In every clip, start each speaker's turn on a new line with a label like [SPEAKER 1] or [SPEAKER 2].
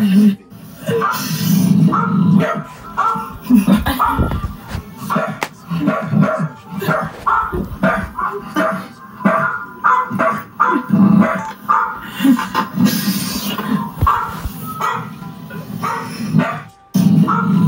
[SPEAKER 1] Mm-hmm.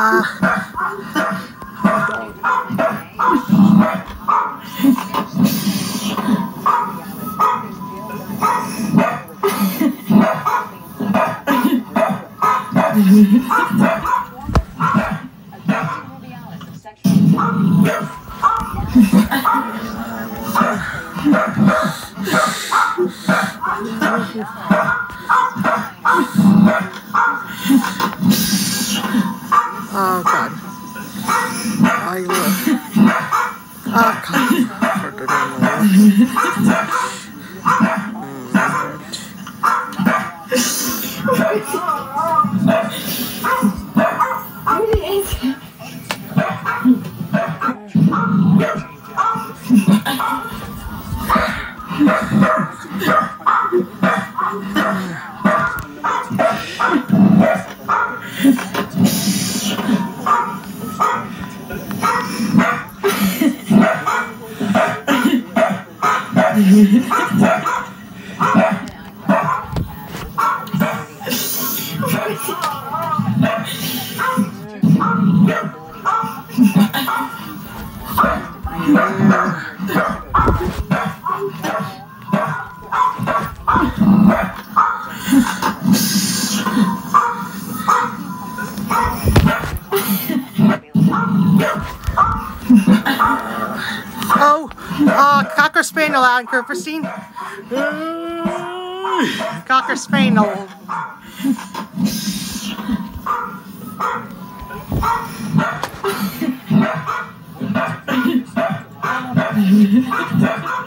[SPEAKER 1] Ah. Oh God. I will. Oh God. Put Oh, uh, Cocker Spaniel out in Christine. Cocker Spaniel.